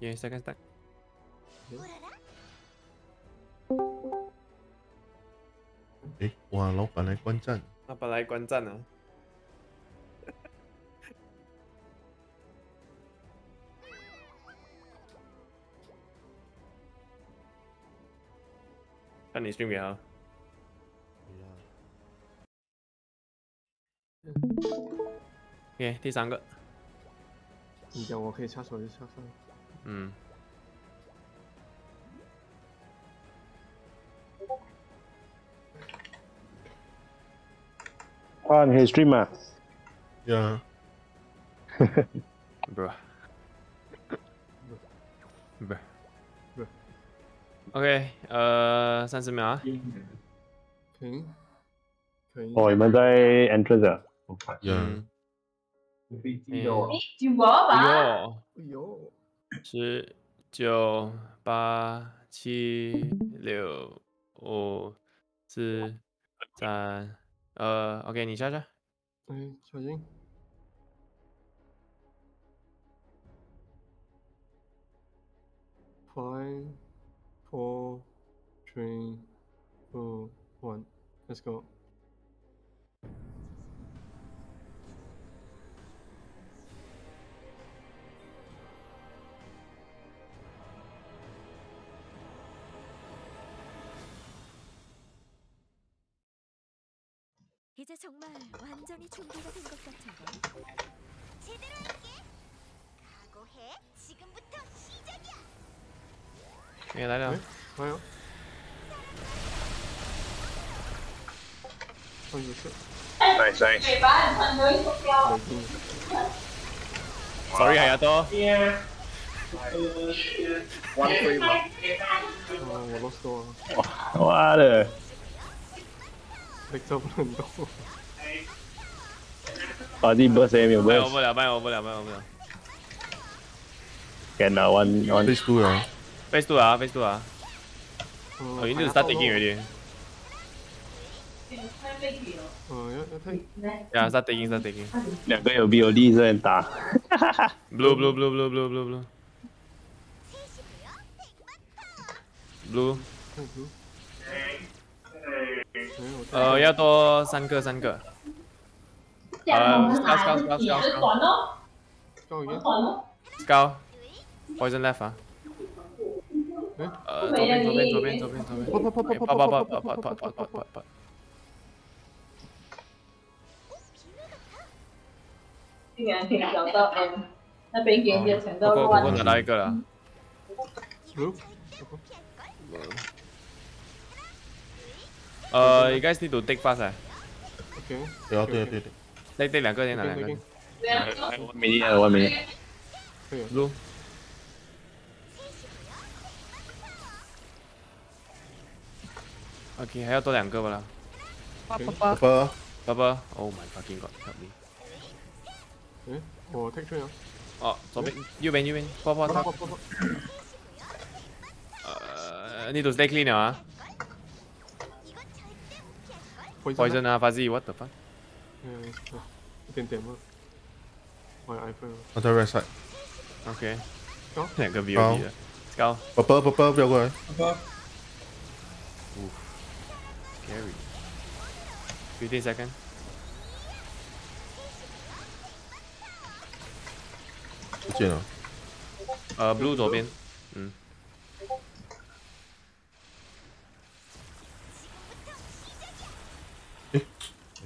Yeah, second stack. 诶，哇，老板来观战，老板来观战了。看你 stream 也好。OK，第三个。你讲我可以插手就插手。Hmm. On his map. Yeah. Bruh. Bruh. Bruh. OK，呃，三十秒啊。可以。可以。哦，你们在 entrance 啊？Yeah。飞机有。有吧？有。有。十九八七六五四三二，OK，你下下。哎，小心。Five, four, three, two, one. Let's go. 이제 정말 완전히 준비가 된 것 같은데. 제대로 할게. 각오해. 지금부터 시작이야. 예, 나랑. 네? 뭐요? 어, 이거 쎄. 나이스, 나이스. Sorry, Hayato. Yeah. One free one. Oh, I lost the one. What a... 力走不能动。把自己 burst 没有 burst。我不了，卖我不了，卖我不了。 Can uh one one. Phase two 啊。 Phase two 啊，Phase two 啊。Oh, you need to start taking already. 嗯，要要太。 Yeah, start taking, start taking. 两个有 BOD 在打。 Blue, blue, blue, blue, blue, blue, blue. Blue. 呃，要多三个，三个。呃 scout, scout. 高一点。Scout. Poison left 啊。呃，左边，左边，左边，左边，左边。跑跑跑跑跑跑跑跑跑跑跑跑跑跑。竟然可以找到 M，那边给人家抢到不过不过乱。拿到一个了。Blue。呃，you guys need to take fast 啊。 OK。对啊对啊对对。 take take 两个，先拿两个。 One minute, one minute. 可以。 Blue。OK，还要多两个不啦？爸爸爸。爸爸，Oh my fucking god！help me！诶，我 take train 啊。哦，左边，右边，右边，泡泡泡泡。泡泡。呃，need to stay clean 了啊。 Poison, Poison à, Fuzzy, what the fuck? Tiền tiền luôn. Ngoài iPhone. Ờ, Other right side. okay. Go. Này, cái view gì Go. Purple, purple, đâu rồi? Purple. Oof. Scary. 15 seconds. Chuyện nào? Ờ, blue 左边。嗯。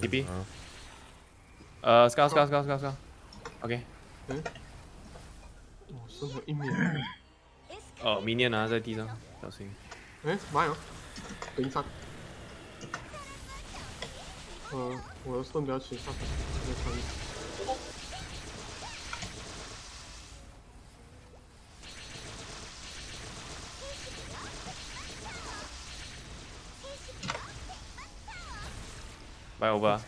DB。呃，scout scout scout scout scout，OK。嗯。我剩下一秒。哦，明年拿在地上，小心。哎，妈呀！零三。嗯，我的盾不要起，上没穿。拜白欧巴。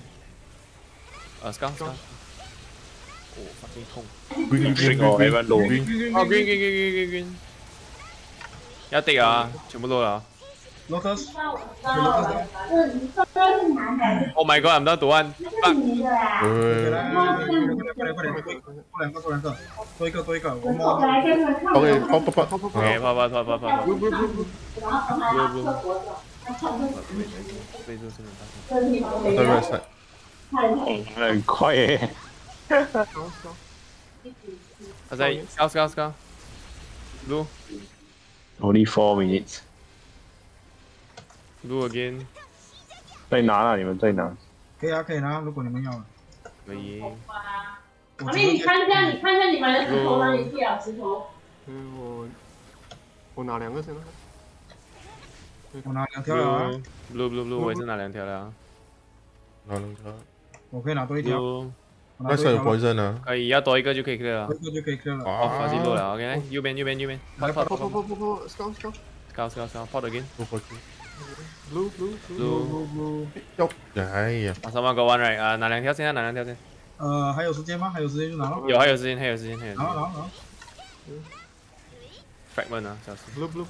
呃，刚刚。我发现痛。green green green green green green green green green green。要顶啊！全部落了。Lotus。Oh my god！我们要夺冠。那是你的啦。过来过来过来过来过来过来过来。多一个，多一个，我们。OK，跑跑跑，OK，跑跑跑跑跑。不不不不。然后我们还要射火箭。是没办法。在 right side，很快耶。他在 scout scout scout。Blue Only four minutes，blue again。再拿了，你们再拿。可以啊可以拿，如果你们要。可以。阿咪，你看一下，你看一下你买的石头哪里去啊？石头。嗯，我我拿两个先啊。我拿两条了，blue blue blue，我也是拿两条了，两条。我可以拿多一条，没事，没事呢。可以，要多一个就可以，可以了。可以，这边这边这边。来，跑跑跑跑跑，scout scout scout scout scout，跑得紧。blue blue blue blue blue，哎呀，马上要过完嘞，啊，拿两条先啊，拿两条先。呃，还有时间吗？还有时间就拿。有还有时间，还有时间，还有。好，好，好。fragment 啊，就是 blue blue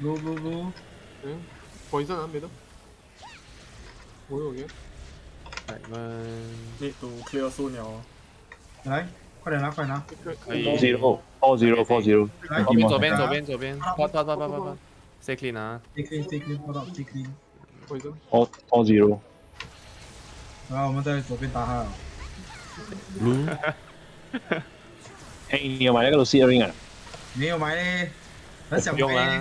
blue blue blue。嗯，poison 啊，别的。我有嘅。fragment。need to clear soon 了。来，快点拿快点拿。可以。Four zero four zero four zero，来，左边左边左边左边，跑跑跑跑跑跑。stay clean 啊。stay clean stay clean。poison。four four zero。然后我们在左边打他。blue，哎，你有买那个 Lucy ring 啊？没有买嘞，很想买。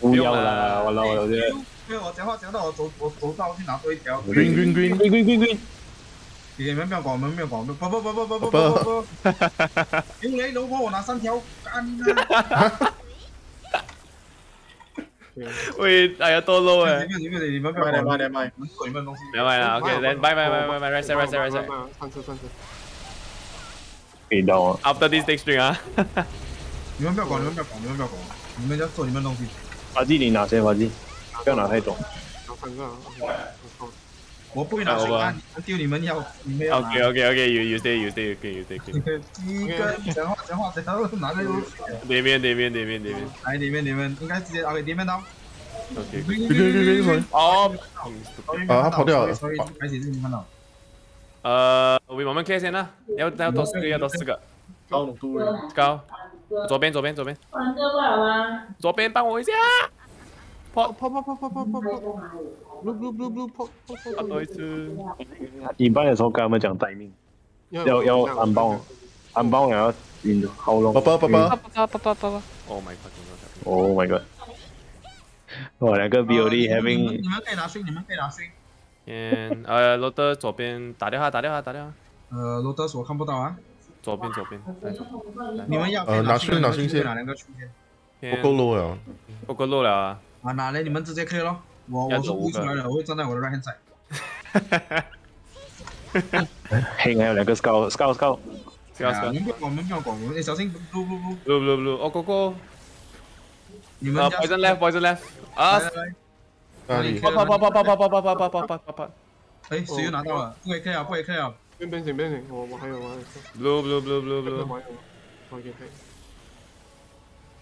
啦。不要啦，我老我觉得。因为我讲话讲到我走我走到去拿多一条。green green green，green green green green。你们不要管，我们不要管，我们不不不不不不不不。因为 老婆我拿三条，干你啊！喂，哎呀，多 low 你哎。们你们你们不要慢管，点慢点慢。你们管你们东西。不要买了 side right side right side。三次三次。可以到啊。After this next string 啊。你们不要管，你们不要管，你们不要管，你们要做你们东西。法基你拿先，法基，不要拿太多。拿三个啊。好我不会拿水干，你们丢你们要，你们要拿。OK OK OK，you you stay you stay okay you stay okay。鸡跟讲话讲话讲话拿那个。对面对面对面对面。来里面里面应该直接 OK 里面刀。OK。green green green green，哦。啊，他跑掉了。开始是你看到。呃，为我们 clear 先啦，要要多四个，要多四个。高浓度了。高，左边左边左边，玩这不好吗？左边帮我一下。跑跑跑跑跑跑跑跑。blue blue blue blue 跑跑跑。跑多一次。引班的时候跟他们讲待命，要要安包，安包也要引好 long。爸爸爸爸，啪啪啪啪啪。Oh my god！Oh my god！哇，两个 BOD having 你们可以拿水，你们可以拿水。嗯，呃，罗德左边打电话打电话打电话，呃，罗德我看不到啊。左边左边。你们要呃拿去拿水先拿两个出现。不够 low 了，不够漏了啊。啊，哪嘞，你们直接 clear 咯。我我是不出来了，我会站在我的 right hand side。嘿，还有两个 scout scout scout。这个是你们不要管，你们不要管，我们小心不不不。blue blue blue，哦，哥哥。你们啊，poison left，poison left。啊！哪里？跑跑跑跑跑跑跑跑跑跑跑跑跑。哎，谁又拿到了？不可以 clear 啊，不可以 clear 啊。边边请边请我我还有我还有。Blueblueblueblue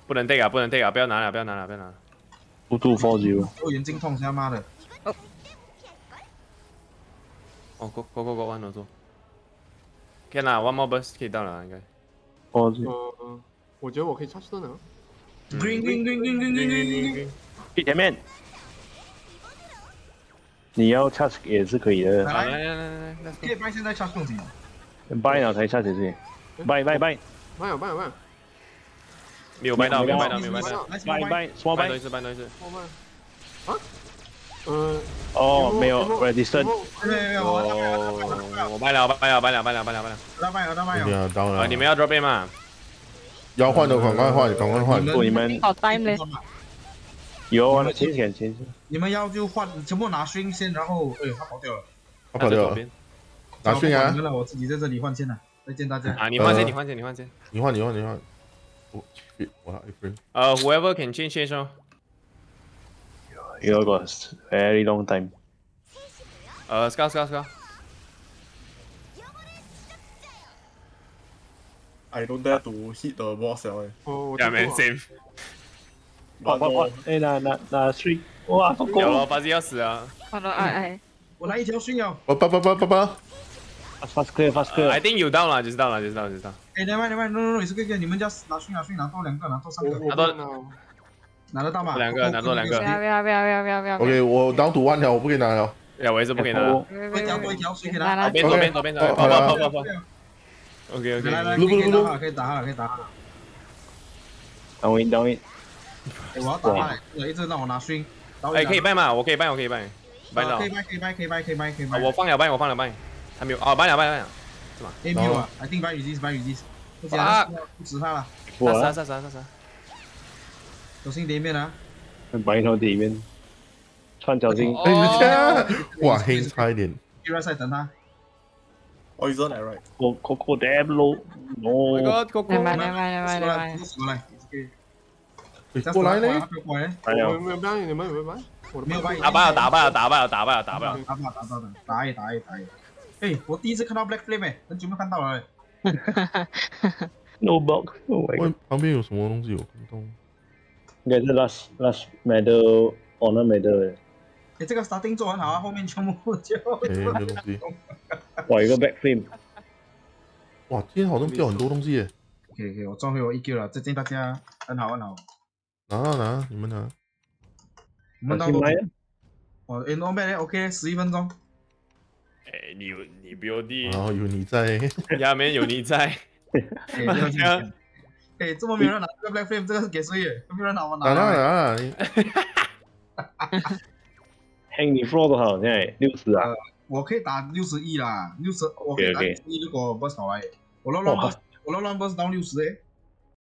不能对啊不能对啊不要拿了不要拿了不要拿了。不吐 for 我眼睛痛他妈的哦过过过过弯了走天呐，one more burst 可以到了应该。我觉得我可以插翅都能去前面你要 charge 也是可以的。来来来来来，现在 charge 更紧。buy 了才 charge 是。buy buy buy。慢有慢有慢。没有掰到，没有掰到，没有掰到。buy buy small 掰多 buy 一。次，掰多一次。慢慢。啊？呃。哦，没有，Redison，。没有没有，我，我掰了，掰了，掰了，掰了，掰了，掰了。我卖我卖你啊，到啊，了。你们要 drop in 嘛？要换的赶快换，赶快换。祝你们好 time 咧，有啊，清浅清浅。你们要就换，全部拿 string 先，然后哎，他跑掉了。他跑掉了，拿去啊你！们了，我自己在这里换线了。再见大家。啊，你换先，你换先，你换先。你换，你换，你换。我去，我还 frame。呃，whoever can change change 哦。有一个 very long time。呃，scout scout scout。I don't dare to hit the boss 了 Yeah man, same. 跑跑跑！哎，拿拿拿 three 哇，不有了，够，巴西要死啊好了，哎哎，我来一条训了。八八八八八八，fast clear fast 呃！I clear，think 有到了，就是到了，就是到了，就是到了。哎，，no no no，也是你们家拿训拿训拿多两个，拿多三个，我拿到到拿得到吗？两个拿多两个不要不要不要不要不要。OK，我 down to one 了，我不可以拿了。呀，我也是不可以拿一条多一条，谁可以来拿？边左边左边，哦跑跑好跑跑跑。OK 来来，OK。可以可以打了，可以打了，可以打了。down in down in，哎我要打他，一直让我拿训。哎，可以拜吗？我可以拜，我可以拜。拜了可以。掰，可以掰，可以掰，可以掰，可以啊。我放了拜，我放了拜。还没有哦，拜了拜了。A P 啊，I think 掰 resist，掰 resist。不行啊，不止他了，我杀杀杀杀杀！小心对面啊。白一条底面，穿脚心，哎，人 家哇黑差一点，Kira 在等他。Poison at right. Coco dab low，Oh my 哦，god，哥哥来。来来来来来过来，嘞，过来，还有我没有掰，你们有没有掰？我的没有掰，打败了，打败了，打败了，打败了，打败了。打吧打败打，打一打一打一。哎，我第一次看到 Black Flame 哎，很久没看到了。no god，问旁边有什么东西有看到？应该是 last last medal honor medal，哎，这个 starting 做很好啊，后面全部就。哎，这东西，哇，一个 back flame，哇，今天好像掉很多东西耶，OK OK，，我赚回我 EQ 了，再见大家，很好很好。拿啊拿，你们拿。我们到多去买啊，哦，哎，no bad OK，十一分钟。哎，你有你不用地然，后有你在，下面有你在。哎，这么没有人拿这个 Black Flame，这个是给谁的？没有人拿我拿。拿拿拿，你 hang 你 floor 多少？现在六十啊，我可以打六十一啦，六十我可以打十一，如果 boss 好来，我乱乱哇 boss，我乱乱 boss 到六十哎。